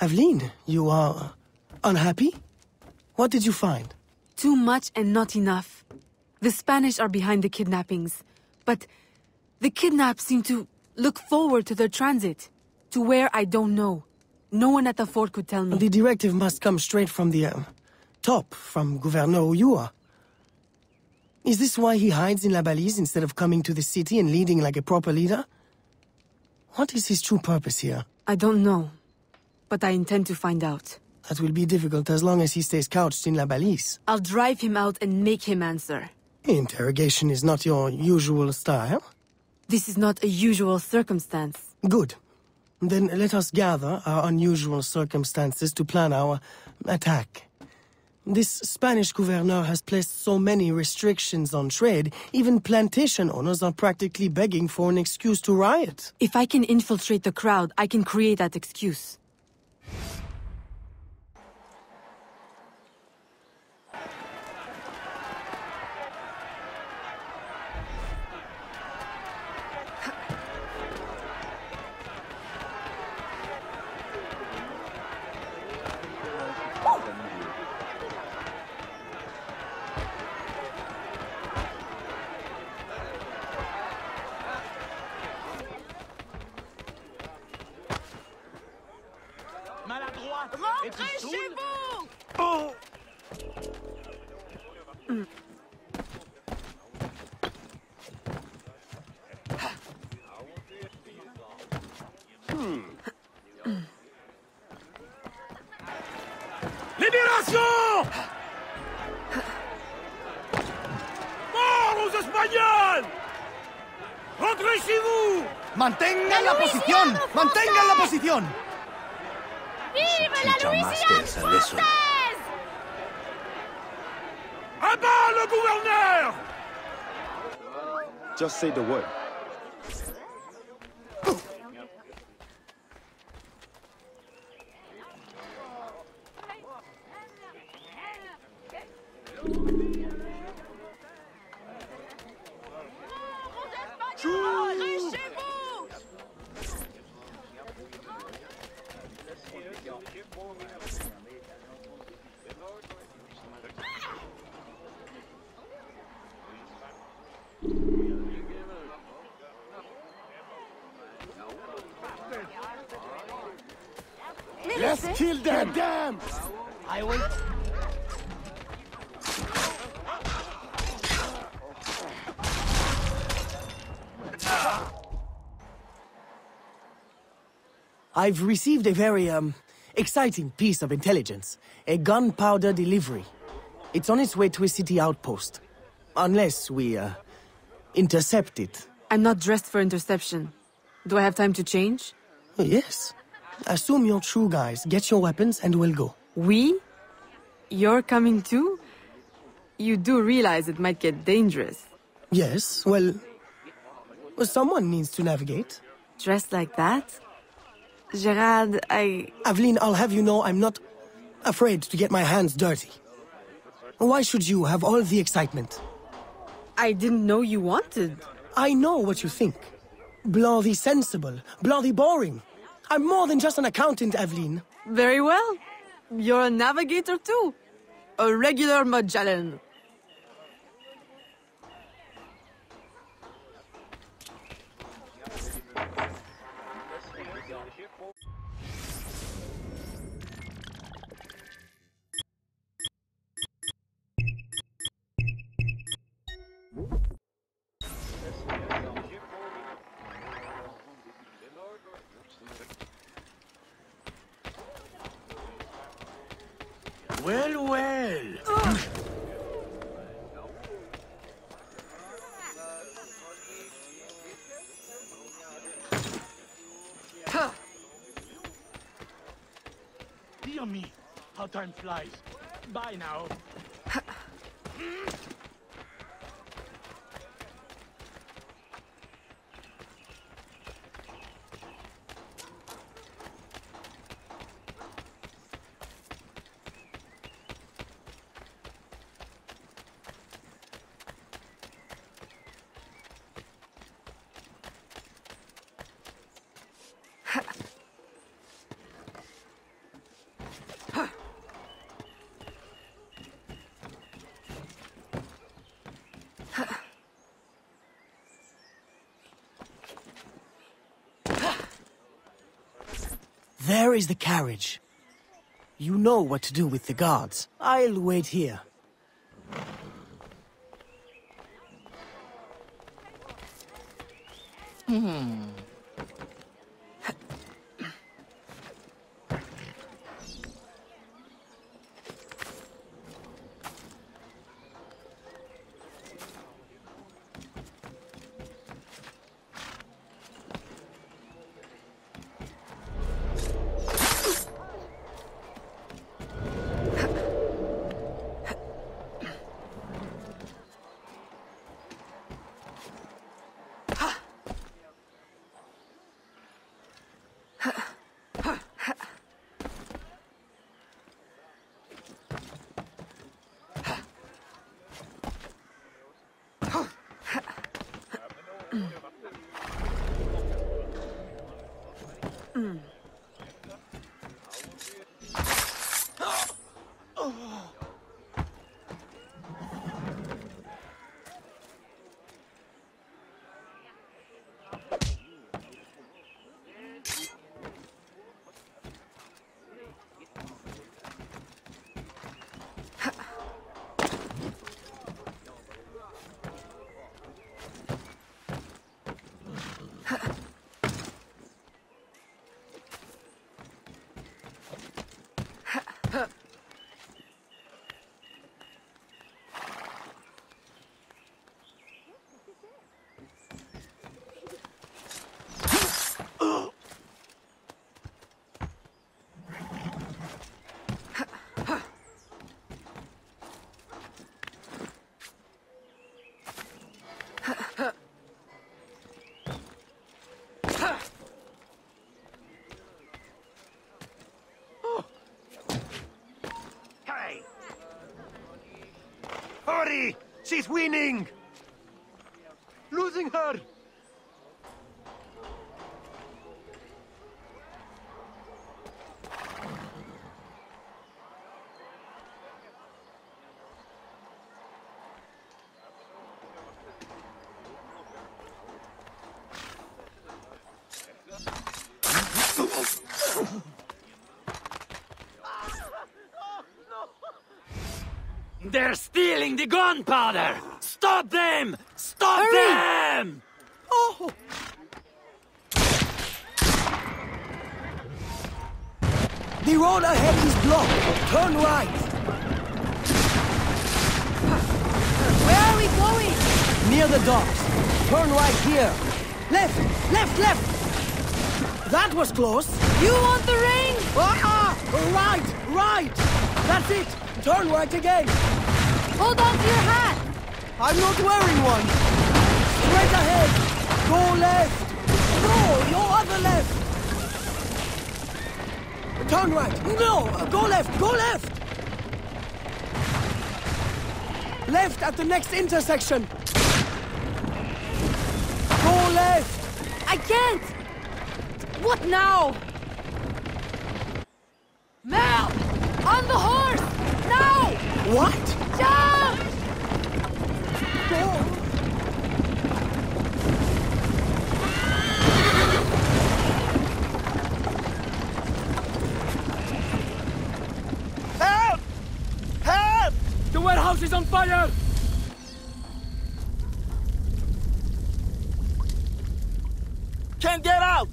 Aveline, you are unhappy? What did you find? Too much and not enough. The Spanish are behind the kidnappings, but the kidnapped seem to look forward to their transit. To where I don't know. No one at the fort could tell me. The directive must come straight from the uh, top, from Gouverneur Ulloa. Is this why he hides in La Balise instead of coming to the city and leading like a proper leader? What is his true purpose here? I don't know, but I intend to find out. That will be difficult as long as he stays couched in La Balise. I'll drive him out and make him answer. Interrogation is not your usual style. This is not a usual circumstance. Good. Then let us gather our unusual circumstances to plan our attack. This Spanish gouverneur has placed so many restrictions on trade, even plantation owners are practically begging for an excuse to riot. If I can infiltrate the crowd, I can create that excuse. Maladroit Rentrez chez vous Oh! Libération Mort aux Espagnols Rentrez chez vous ¡Mantengan la posición! ¡Mantengan la posición! Vive la Louisiane française À bas le gouverneur! Just say the word. Rentrez Let's kill them! Damn! I will... I've received a very, um, exciting piece of intelligence. A gunpowder delivery. It's on its way to a city outpost. Unless we, uh, intercept it. I'm not dressed for interception. Do I have time to change? Oh, yes. Assume your true guise, get your weapons, and we'll go. We? You're coming too? You do realize it might get dangerous. Yes, well... someone needs to navigate. Dressed like that? Gerald, I... Aveline, I'll have you know I'm not afraid to get my hands dirty. Why should you have all the excitement? I didn't know you wanted. I know what you think. The sensible, bloody boring. I'm more than just an accountant, Aveline. Very well. You're a navigator too. A regular Magellan. Well, well Dear me, how time flies. Bye now. There is the carriage. You know what to do with the guards. I'll wait here. Hey! Hurry! She's winning! Losing her! They're stealing the gunpowder! Stop them! Stop Hurry! them! Oh! The road ahead is blocked. Turn right. Where are we going? Near the docks. Turn right here. Left, left, left. That was close. You want the ring? Ah! Right, right. That's it. Turn right again. Hold on to your hat. I'm not wearing one. Straight ahead. Go left. No, your other left. Turn right. No, go left. Go left. Left at the next intersection. Go left. I can't. What now? Mel! On the horse! What? Jump! Help! Help! The warehouse is on fire! Can't get out!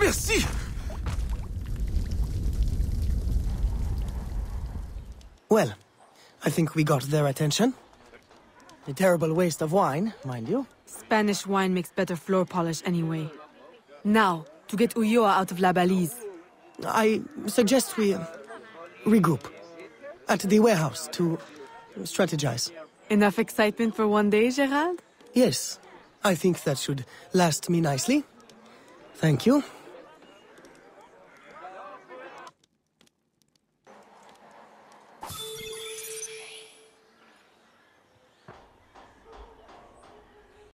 Merci! Well, I think we got their attention. A terrible waste of wine, mind you. Spanish wine makes better floor polish anyway. Now, to get Ulloa out of La Balise. I suggest we uh, regroup at the warehouse to strategize. Enough excitement for one day, Gerald? Yes, I think that should last me nicely. Thank you.